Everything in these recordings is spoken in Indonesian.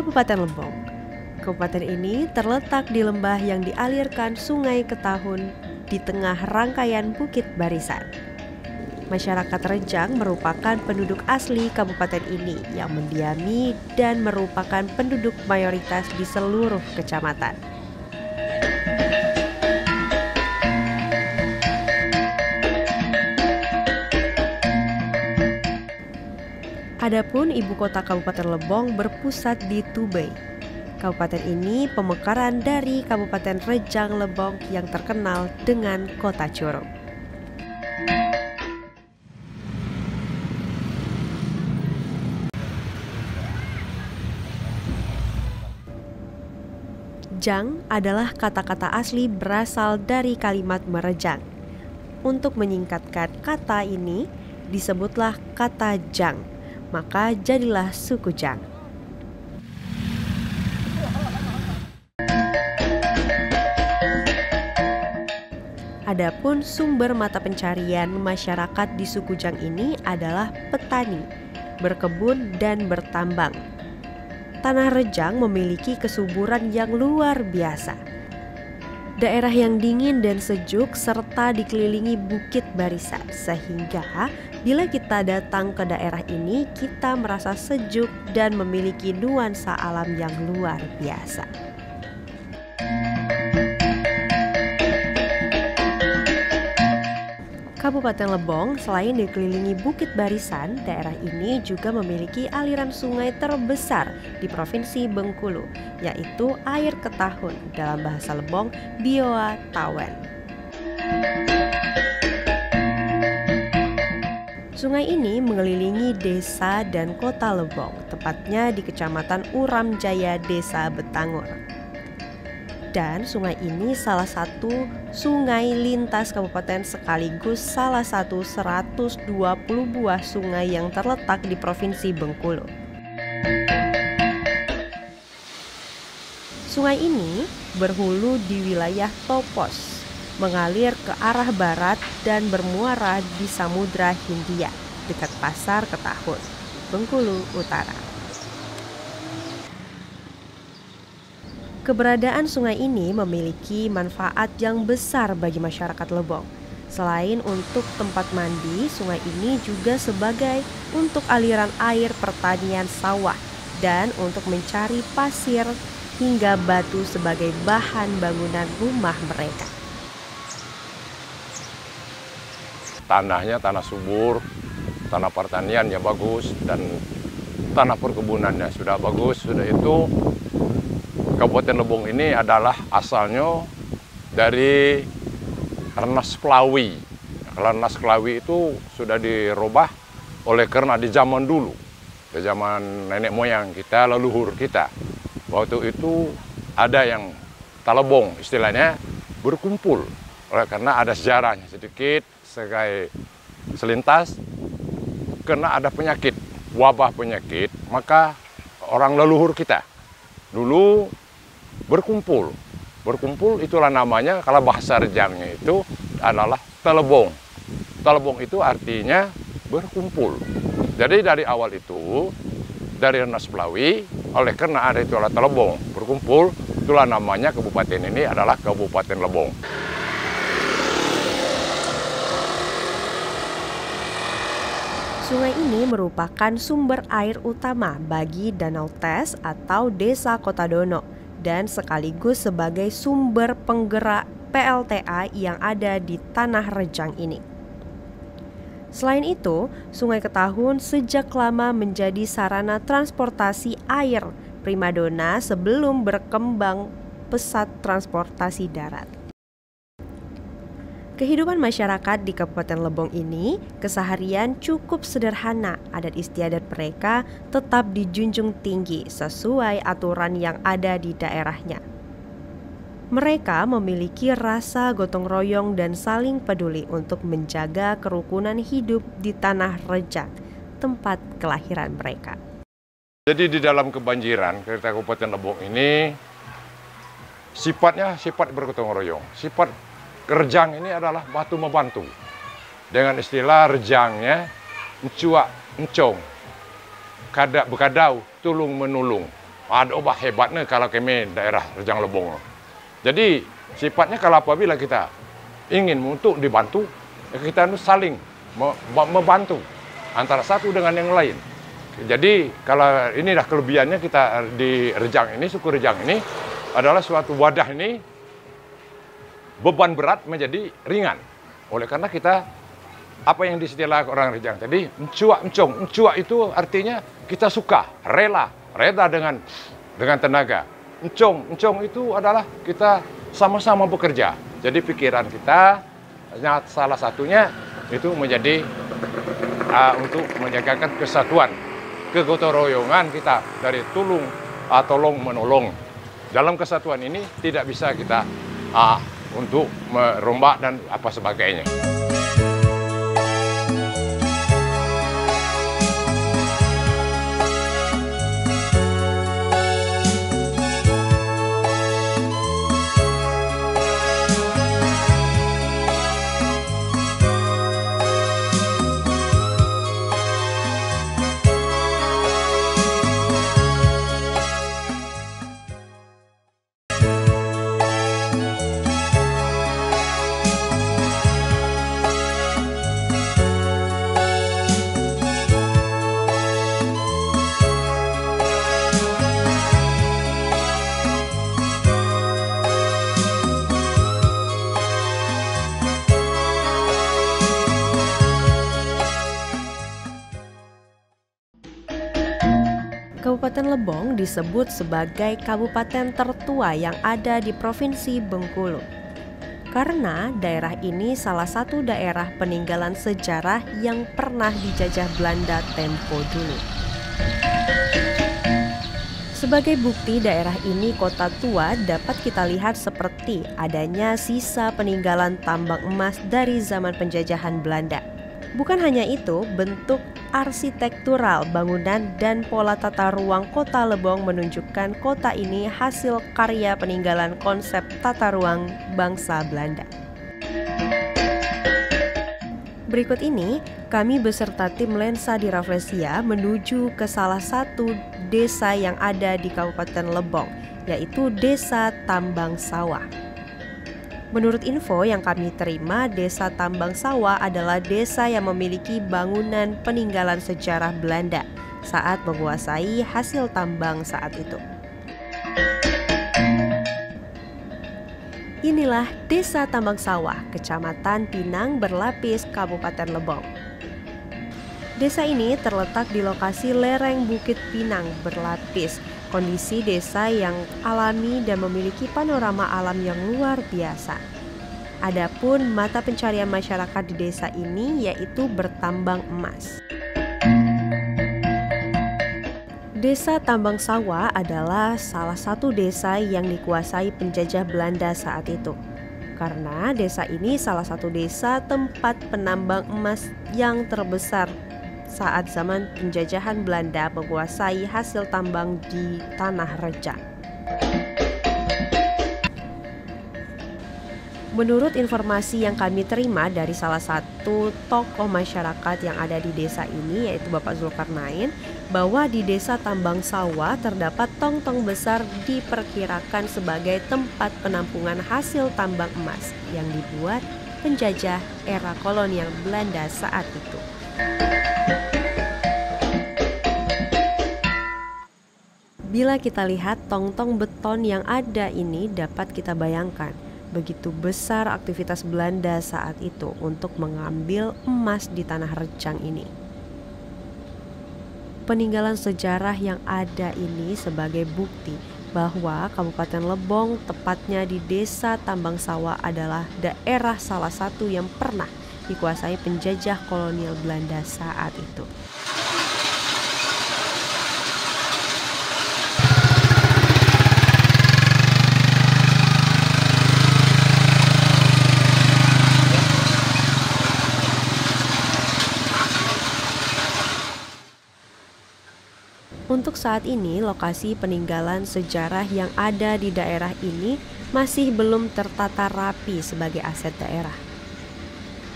Kabupaten Lebong. Kabupaten ini terletak di lembah yang dialirkan Sungai Ketahun di tengah rangkaian Bukit Barisan. Masyarakat Rejang merupakan penduduk asli kabupaten ini yang mendiami dan merupakan penduduk mayoritas di seluruh kecamatan. Adapun ibu kota Kabupaten Lebong berpusat di Tubei. Kabupaten ini pemekaran dari Kabupaten Rejang Lebong yang terkenal dengan kota curug. Jang adalah kata-kata asli berasal dari kalimat merejang. Untuk menyingkatkan kata ini, disebutlah kata jang maka jadilah suku Jang. Adapun sumber mata pencarian masyarakat di suku Jang ini adalah petani, berkebun dan bertambang. Tanah Rejang memiliki kesuburan yang luar biasa. Daerah yang dingin dan sejuk serta dikelilingi bukit barisan sehingga Bila kita datang ke daerah ini, kita merasa sejuk dan memiliki nuansa alam yang luar biasa. Kabupaten Lebong selain dikelilingi bukit barisan, daerah ini juga memiliki aliran sungai terbesar di Provinsi Bengkulu, yaitu air ketahun dalam bahasa Lebong Bioa Tawen. Sungai ini mengelilingi desa dan kota Lebong, tepatnya di Kecamatan Uram Jaya, Desa Betangur. Dan sungai ini salah satu sungai lintas kabupaten sekaligus salah satu 120 buah sungai yang terletak di Provinsi Bengkulu. Sungai ini berhulu di wilayah Topos, mengalir ke arah barat dan bermuara di Samudra Hindia dekat Pasar Ketahun, Bengkulu Utara. Keberadaan sungai ini memiliki manfaat yang besar bagi masyarakat Lebong. Selain untuk tempat mandi, sungai ini juga sebagai untuk aliran air pertanian sawah dan untuk mencari pasir hingga batu sebagai bahan bangunan rumah mereka. tanahnya tanah subur, tanah pertanian yang bagus dan tanah perkebunannya sudah bagus. Sudah itu Kabupaten Lebong ini adalah asalnya dari Renas Klawi. Renas Klawi itu sudah dirubah oleh karena di zaman dulu, di zaman nenek moyang kita, leluhur kita. Waktu itu ada yang talebong istilahnya berkumpul oleh karena ada sejarahnya sedikit sebagai selintas kena ada penyakit, wabah penyakit, maka orang leluhur kita dulu berkumpul. Berkumpul itulah namanya kalau bahasa rejangnya itu adalah telebong. Telebong itu artinya berkumpul. Jadi dari awal itu dari Renas Pelawi oleh karena ada itu adalah telebong berkumpul itulah namanya kabupaten ini adalah Kabupaten Lebong. Sungai ini merupakan sumber air utama bagi Danau Tes atau Desa Kota Dono dan sekaligus sebagai sumber penggerak PLTA yang ada di Tanah Rejang ini. Selain itu, Sungai Ketahun sejak lama menjadi sarana transportasi air primadona sebelum berkembang pesat transportasi darat. Kehidupan masyarakat di Kabupaten Lebong ini keseharian cukup sederhana. Adat istiadat mereka tetap dijunjung tinggi sesuai aturan yang ada di daerahnya. Mereka memiliki rasa gotong royong dan saling peduli untuk menjaga kerukunan hidup di tanah rejak, tempat kelahiran mereka. Jadi di dalam kebanjiran kereta Kabupaten Lebong ini sifatnya sifat bergotong royong, sifat Rejang ini adalah batu membantu. Dengan istilah rejangnya, encuak, encong. kada bekadau tulung menulung. Ada obah hebatnya kalau kami daerah Rejang Lebong. Jadi sifatnya kalau apabila kita ingin untuk dibantu, ya kita harus saling membantu antara satu dengan yang lain. Jadi kalau ini dah kelebihannya kita di Rejang ini, suku Rejang ini adalah suatu wadah ini beban berat menjadi ringan. Oleh karena kita apa yang diistilah orang Rejang tadi, mencuak mencong. Mencuak itu artinya kita suka, rela, rela dengan dengan tenaga. Encong, encong itu adalah kita sama-sama bekerja. Jadi pikiran kita salah satunya itu menjadi uh, untuk menjagakan kesatuan, kegotong royongan kita dari tulung uh, tolong menolong. Dalam kesatuan ini tidak bisa kita uh, untuk merombak dan apa sebagainya. Kabupaten Lebong disebut sebagai kabupaten tertua yang ada di Provinsi Bengkulu. Karena daerah ini salah satu daerah peninggalan sejarah yang pernah dijajah Belanda tempo dulu. Sebagai bukti daerah ini kota tua dapat kita lihat seperti adanya sisa peninggalan tambang emas dari zaman penjajahan Belanda. Bukan hanya itu, bentuk arsitektural bangunan dan pola tata ruang kota Lebong menunjukkan kota ini hasil karya peninggalan konsep tata ruang bangsa Belanda. Berikut ini, kami beserta tim Lensa di Rafflesia menuju ke salah satu desa yang ada di Kabupaten Lebong, yaitu Desa Tambang Sawah. Menurut info yang kami terima, Desa Tambang Sawah adalah desa yang memiliki bangunan peninggalan sejarah Belanda saat menguasai hasil tambang saat itu. Inilah Desa Tambang Sawah, Kecamatan Pinang Berlapis, Kabupaten Lebong. Desa ini terletak di lokasi lereng Bukit Pinang Berlapis, kondisi desa yang alami dan memiliki panorama alam yang luar biasa. Adapun mata pencarian masyarakat di desa ini yaitu bertambang emas. Desa Tambang Sawah adalah salah satu desa yang dikuasai penjajah Belanda saat itu. Karena desa ini salah satu desa tempat penambang emas yang terbesar saat zaman penjajahan Belanda menguasai hasil tambang di Tanah Rejang. Menurut informasi yang kami terima dari salah satu tokoh masyarakat yang ada di desa ini yaitu Bapak Zulkarnain bahwa di desa Tambang Sawah terdapat tong-tong besar diperkirakan sebagai tempat penampungan hasil tambang emas yang dibuat penjajah era kolonial Belanda saat itu. Bila kita lihat tong-tong beton yang ada ini dapat kita bayangkan begitu besar aktivitas Belanda saat itu untuk mengambil emas di tanah Rejang ini. Peninggalan sejarah yang ada ini sebagai bukti bahwa Kabupaten Lebong tepatnya di Desa Tambang Sawah adalah daerah salah satu yang pernah dikuasai penjajah kolonial Belanda saat itu. Untuk saat ini, lokasi peninggalan sejarah yang ada di daerah ini masih belum tertata rapi sebagai aset daerah.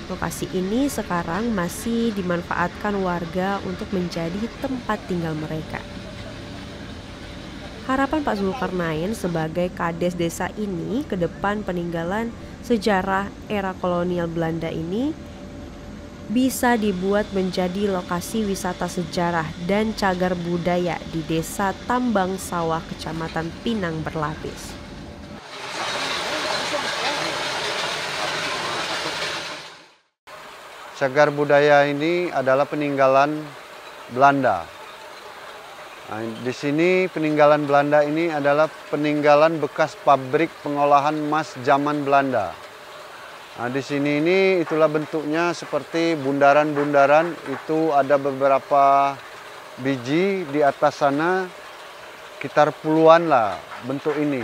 Lokasi ini sekarang masih dimanfaatkan warga untuk menjadi tempat tinggal mereka. Harapan Pak Zulkarnain sebagai kades desa ini ke depan peninggalan sejarah era kolonial Belanda ini bisa dibuat menjadi lokasi wisata sejarah dan cagar budaya di Desa Tambang Sawah, Kecamatan Pinang Berlapis. Cagar budaya ini adalah peninggalan Belanda. Nah, di sini peninggalan Belanda ini adalah peninggalan bekas pabrik pengolahan emas zaman Belanda. Nah, di sini ini itulah bentuknya seperti bundaran-bundaran itu ada beberapa biji di atas sana sekitar puluhan lah bentuk ini.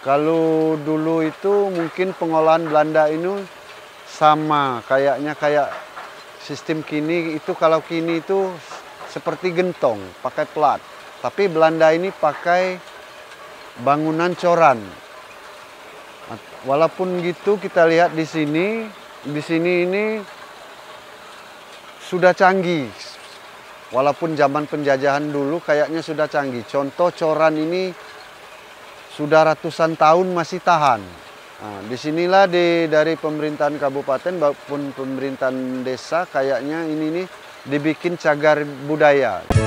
Kalau dulu itu mungkin pengolahan Belanda ini sama kayaknya kayak sistem kini itu kalau kini itu seperti gentong pakai plat. Tapi Belanda ini pakai bangunan coran. Walaupun gitu kita lihat di sini, di sini ini sudah canggih. Walaupun zaman penjajahan dulu kayaknya sudah canggih. Contoh coran ini sudah ratusan tahun masih tahan. Nah, di sinilah di, dari pemerintahan kabupaten maupun pemerintahan desa kayaknya ini nih dibikin cagar budaya.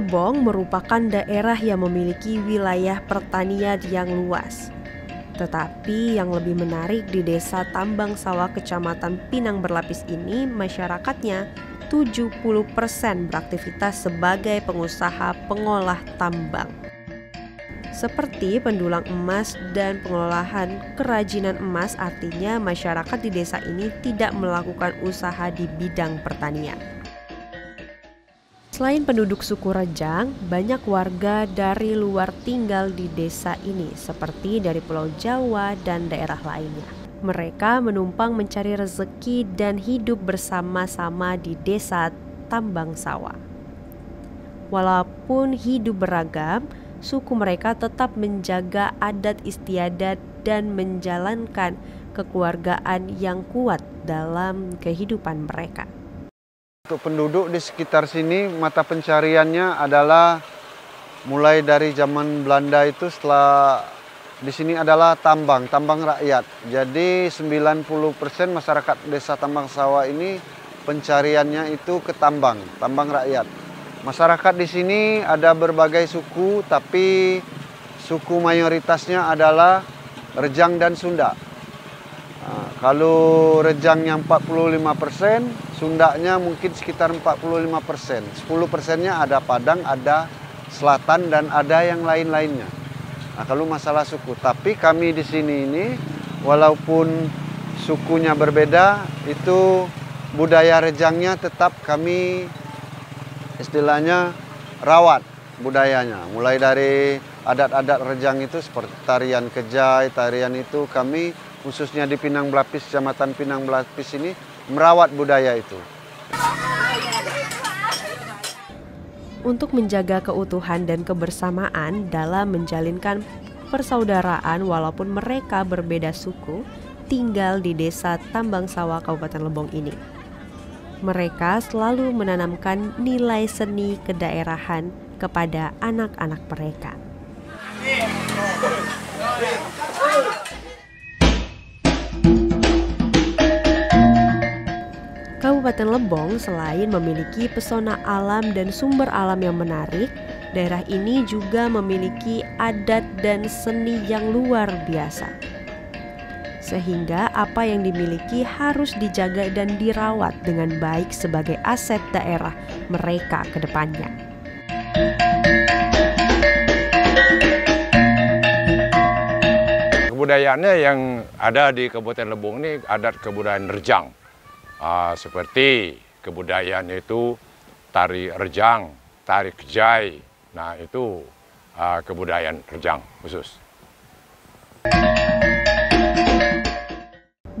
Lebong merupakan daerah yang memiliki wilayah pertanian yang luas. Tetapi yang lebih menarik di desa Tambang Sawah Kecamatan Pinang Berlapis ini masyarakatnya 70% beraktivitas sebagai pengusaha pengolah tambang. Seperti pendulang emas dan pengolahan kerajinan emas artinya masyarakat di desa ini tidak melakukan usaha di bidang pertanian. Selain penduduk suku Rejang, banyak warga dari luar tinggal di desa ini, seperti dari Pulau Jawa dan daerah lainnya. Mereka menumpang mencari rezeki dan hidup bersama-sama di desa Tambang Sawah. Walaupun hidup beragam, suku mereka tetap menjaga adat istiadat dan menjalankan kekeluargaan yang kuat dalam kehidupan mereka. Untuk penduduk di sekitar sini mata pencariannya adalah mulai dari zaman Belanda itu setelah di sini adalah tambang, tambang rakyat. Jadi 90% masyarakat desa Tambang Sawah ini pencariannya itu ke tambang, tambang rakyat. Masyarakat di sini ada berbagai suku tapi suku mayoritasnya adalah Rejang dan Sunda. Nah, kalau Rejangnya 45 persen, Sundanya mungkin sekitar 45 persen. 10 persennya ada Padang, ada Selatan, dan ada yang lain-lainnya. Nah, kalau masalah suku, tapi kami di sini ini, walaupun sukunya berbeda, itu budaya rejangnya tetap kami istilahnya rawat budayanya. Mulai dari adat-adat rejang itu seperti tarian kejai, tarian itu kami khususnya di Pinang Belapis, Kecamatan Pinang Belapis ini merawat budaya itu. Untuk menjaga keutuhan dan kebersamaan dalam menjalinkan persaudaraan walaupun mereka berbeda suku, tinggal di desa Tambang Sawah Kabupaten Lebong ini. Mereka selalu menanamkan nilai seni kedaerahan kepada anak-anak mereka. Kabupaten Lebong selain memiliki pesona alam dan sumber alam yang menarik, daerah ini juga memiliki adat dan seni yang luar biasa. Sehingga apa yang dimiliki harus dijaga dan dirawat dengan baik sebagai aset daerah mereka ke depannya. Kebudayaannya yang ada di Kabupaten Lebong ini adat kebudayaan Rejang uh, seperti kebudayaan itu tari rejang, tari kejai. Nah, itu uh, kebudayaan rejang khusus.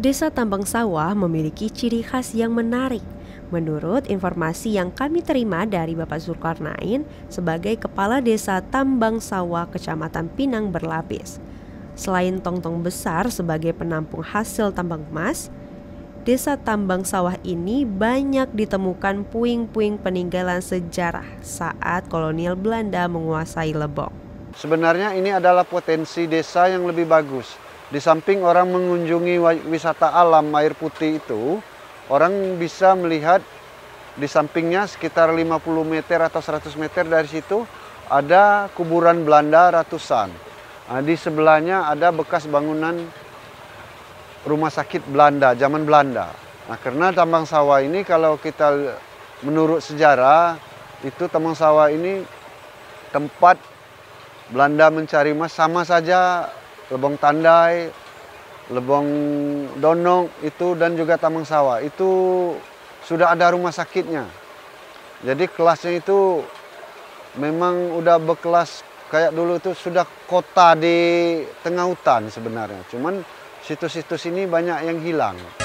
Desa Tambang Sawah memiliki ciri khas yang menarik. Menurut informasi yang kami terima dari Bapak Zulkarnain sebagai Kepala Desa Tambang Sawah Kecamatan Pinang Berlapis. Selain tong-tong besar sebagai penampung hasil tambang emas, desa tambang sawah ini banyak ditemukan puing-puing peninggalan sejarah saat kolonial Belanda menguasai Lebong. Sebenarnya ini adalah potensi desa yang lebih bagus. Di samping orang mengunjungi wisata alam air putih itu, orang bisa melihat di sampingnya sekitar 50 meter atau 100 meter dari situ ada kuburan Belanda ratusan. Nah, di sebelahnya ada bekas bangunan rumah sakit Belanda, zaman Belanda. Nah, karena tambang sawah ini kalau kita menurut sejarah itu tambang sawah ini tempat Belanda mencari emas sama saja Lebong Tandai, Lebong Donong itu dan juga tambang sawah itu sudah ada rumah sakitnya. Jadi kelasnya itu memang udah berkelas kayak dulu itu sudah kota di tengah hutan sebenarnya. Cuman situs-situs ini banyak yang hilang.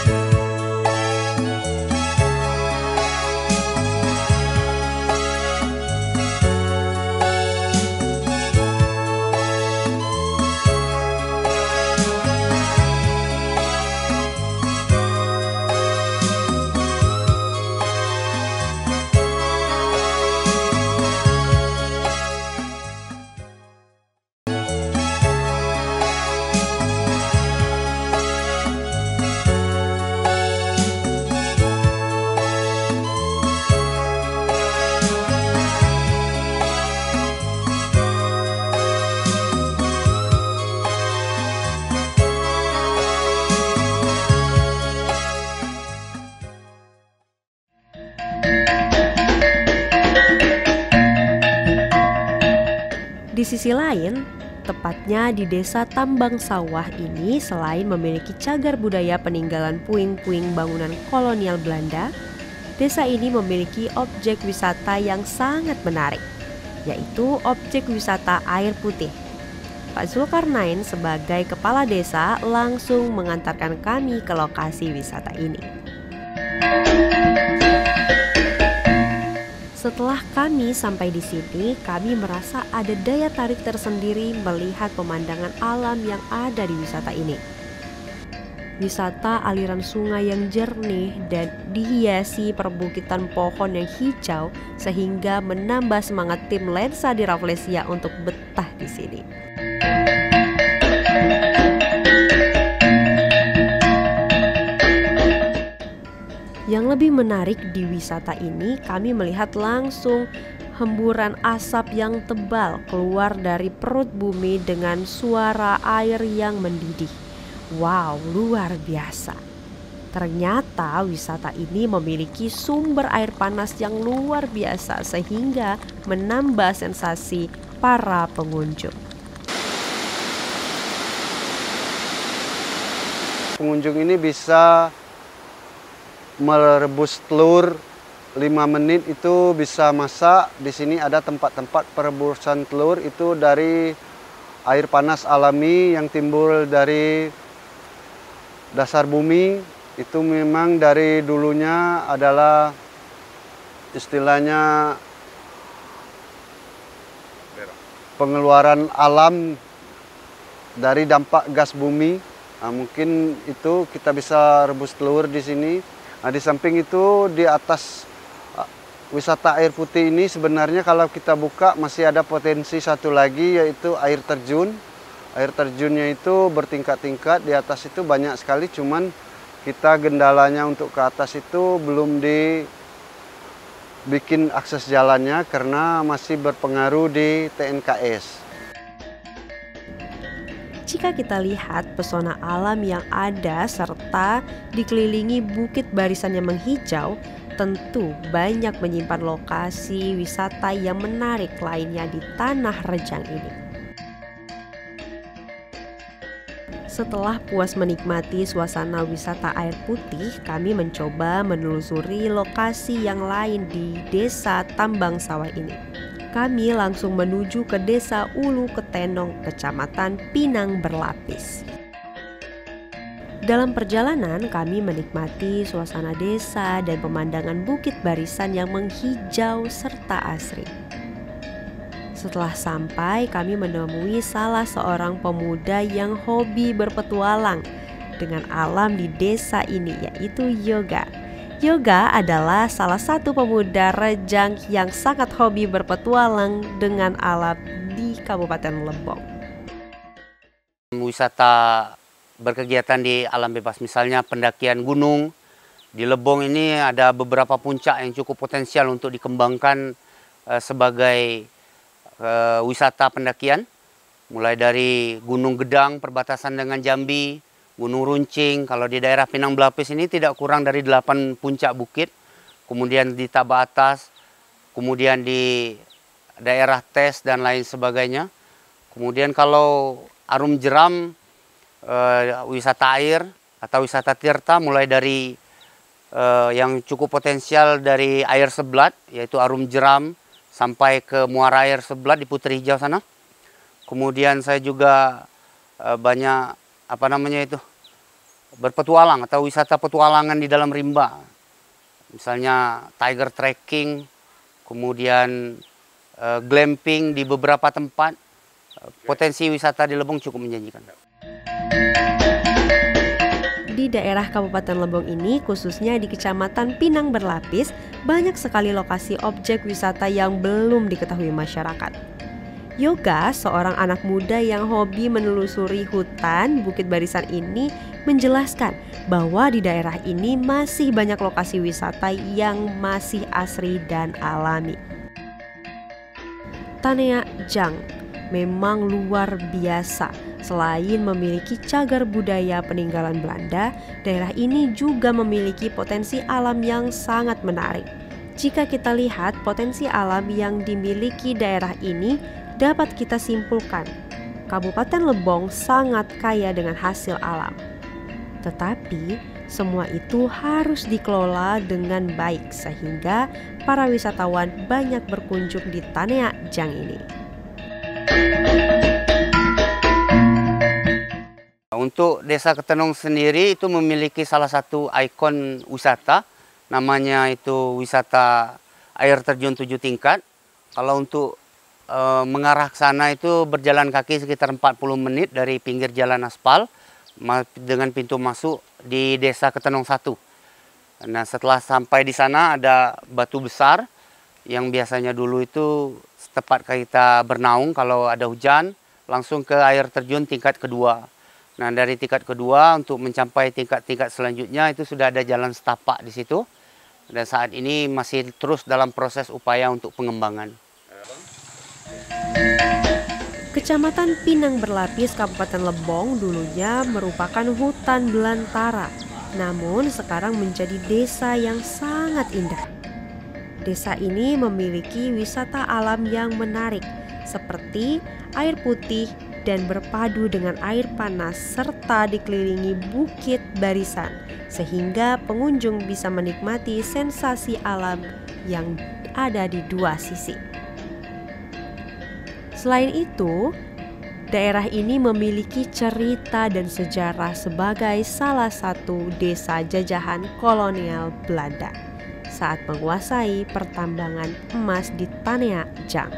Sisi lain, tepatnya di desa Tambang Sawah ini selain memiliki cagar budaya peninggalan puing-puing bangunan kolonial Belanda, desa ini memiliki objek wisata yang sangat menarik, yaitu objek wisata air putih. Pak Zulkarnain sebagai kepala desa langsung mengantarkan kami ke lokasi wisata ini. Setelah kami sampai di sini, kami merasa ada daya tarik tersendiri melihat pemandangan alam yang ada di wisata ini. Wisata aliran sungai yang jernih dan dihiasi perbukitan pohon yang hijau sehingga menambah semangat tim lensa di Rafflesia untuk betah di sini. Yang lebih menarik di wisata ini, kami melihat langsung hemburan asap yang tebal keluar dari perut bumi dengan suara air yang mendidih. Wow, luar biasa! Ternyata wisata ini memiliki sumber air panas yang luar biasa, sehingga menambah sensasi para pengunjung. Pengunjung ini bisa merebus telur 5 menit itu bisa masak. Di sini ada tempat-tempat perebusan telur itu dari air panas alami yang timbul dari dasar bumi. Itu memang dari dulunya adalah istilahnya pengeluaran alam dari dampak gas bumi. Nah, mungkin itu kita bisa rebus telur di sini. Nah, di samping itu di atas wisata air putih ini sebenarnya kalau kita buka masih ada potensi satu lagi yaitu air terjun. Air terjunnya itu bertingkat-tingkat, di atas itu banyak sekali cuman Kita gendalanya untuk ke atas itu belum dibikin akses jalannya karena masih berpengaruh di TNKS. Jika kita lihat pesona alam yang ada serta dikelilingi bukit barisan yang menghijau, tentu banyak menyimpan lokasi wisata yang menarik lainnya di Tanah Rejang ini. Setelah puas menikmati suasana wisata air putih, kami mencoba menelusuri lokasi yang lain di Desa Tambang Sawah ini. Kami langsung menuju ke Desa Ulu Ketenong, Kecamatan Pinang Berlapis. Dalam perjalanan, kami menikmati suasana desa dan pemandangan bukit barisan yang menghijau serta asri. Setelah sampai, kami menemui salah seorang pemuda yang hobi berpetualang dengan alam di desa ini, yaitu Yoga. Yoga adalah salah satu pemuda Rejang yang sangat hobi berpetualang dengan alam di Kabupaten Lebong. Wisata berkegiatan di alam bebas, misalnya pendakian gunung. Di Lebong ini ada beberapa puncak yang cukup potensial untuk dikembangkan uh, sebagai uh, wisata pendakian, mulai dari Gunung Gedang perbatasan dengan Jambi, Gunung Runcing. Kalau di daerah Pinang Belapis ini tidak kurang dari 8 puncak bukit. Kemudian di Taba Atas, kemudian di daerah Tes dan lain sebagainya. Kemudian kalau Arum Jeram uh, wisata air atau wisata tirta mulai dari uh, yang cukup potensial dari air seblat yaitu Arum Jeram sampai ke muara air sebelah di Putri Hijau sana. Kemudian saya juga e, banyak apa namanya itu berpetualang atau wisata petualangan di dalam rimba. Misalnya tiger trekking, kemudian e, glamping di beberapa tempat. Potensi wisata di Lebong cukup menjanjikan di daerah Kabupaten Lebong ini, khususnya di Kecamatan Pinang Berlapis, banyak sekali lokasi objek wisata yang belum diketahui masyarakat. Yoga, seorang anak muda yang hobi menelusuri hutan Bukit Barisan ini, menjelaskan bahwa di daerah ini masih banyak lokasi wisata yang masih asri dan alami. Tanea Jang memang luar biasa Selain memiliki cagar budaya peninggalan Belanda, daerah ini juga memiliki potensi alam yang sangat menarik. Jika kita lihat potensi alam yang dimiliki daerah ini, dapat kita simpulkan, Kabupaten Lebong sangat kaya dengan hasil alam. Tetapi, semua itu harus dikelola dengan baik sehingga para wisatawan banyak berkunjung di Tanea Jang ini. Untuk Desa Ketenong sendiri itu memiliki salah satu ikon wisata, namanya itu wisata air terjun tujuh tingkat. Kalau untuk e, mengarah ke sana itu berjalan kaki sekitar 40 menit dari pinggir jalan aspal dengan pintu masuk di Desa Ketenong 1. Nah setelah sampai di sana ada batu besar yang biasanya dulu itu tepat kita bernaung kalau ada hujan langsung ke air terjun tingkat kedua. Nah dari tingkat kedua untuk mencapai tingkat-tingkat selanjutnya itu sudah ada jalan setapak di situ. Dan saat ini masih terus dalam proses upaya untuk pengembangan. Kecamatan Pinang Berlapis, Kabupaten Lebong dulunya merupakan hutan belantara. Namun sekarang menjadi desa yang sangat indah. Desa ini memiliki wisata alam yang menarik seperti air putih dan berpadu dengan air panas serta dikelilingi bukit barisan sehingga pengunjung bisa menikmati sensasi alam yang ada di dua sisi. Selain itu, daerah ini memiliki cerita dan sejarah sebagai salah satu desa jajahan kolonial Belanda saat menguasai pertambangan emas di Tanea Jang.